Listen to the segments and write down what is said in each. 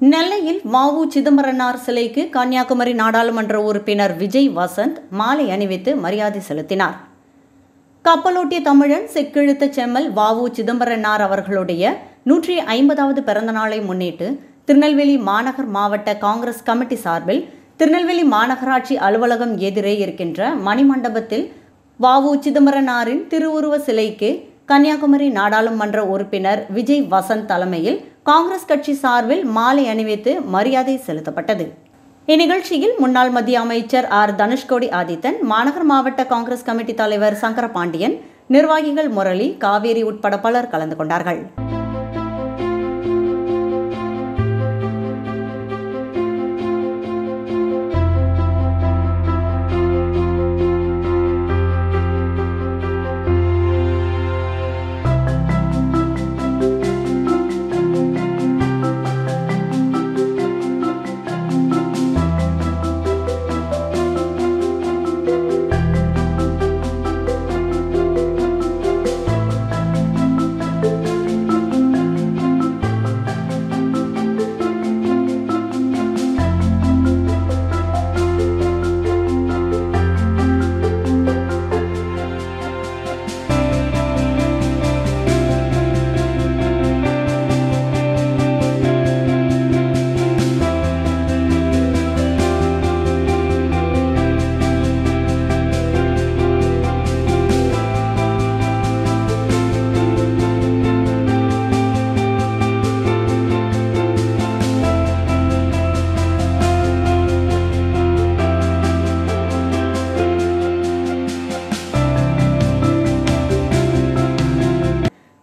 நெல்லையில் மாவு சிதம்பரனார் சிலைக்கு கன்னியாகுமரி நாடாளுமன்ற உறுப்பினர் விஜய் வசந்த் மாலை அணிவித்து மரியாதை செலுத்தினார். கப்பலோட்டிய தமிழன் செக்கெழுத்த செம்மல் வாவு சிதம்பரனார் அவர்களுடைய நூற்றி ஐம்பதாவது பிறந்த நாளை முன்னிட்டு திருநெல்வேலி மாநகர் மாவட்ட காங்கிரஸ் கமிட்டி சார்பில் திருநெல்வேலி மாநகராட்சி அலுவலகம் எதிரே இருக்கின்ற மணிமண்டபத்தில் வாவு சிதம்பரனாரின் திருவுருவ சிலைக்கு கன்னியாகுமரி நாடாளுமன்ற உறுப்பினர் விஜய் வசந்த் தலைமையில் காங்கிரஸ் கட்சி சார்பில் மாலை அணிவித்து மரியாதை செலுத்தப்பட்டது. இந்நிகழ்ச்சியில் முன்னாள் மத்திய அமைச்சர் ஆர். தனுஷ்கோடி ஆதித்தன் மாநகர் மாவட்ட காங்கிரஸ் கமிட்டி தலைவர் சங்கர பாண்டியன் நிர்வாகிகள் முரளி காவேரி உட்பட பலர் கலந்து கொண்டார்கள்.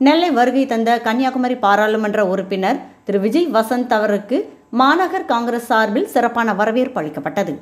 நெல்லை வருகை தந்த கன்னியாகுமரி பாராளுமன்ற உறுப்பினர் திரு. விஜய் வசந்த் அவருக்கு மாநகர் காங்கிரஸ் சார்பில் சிறப்பான வரவேற்பு அளிக்கப்பட்டது.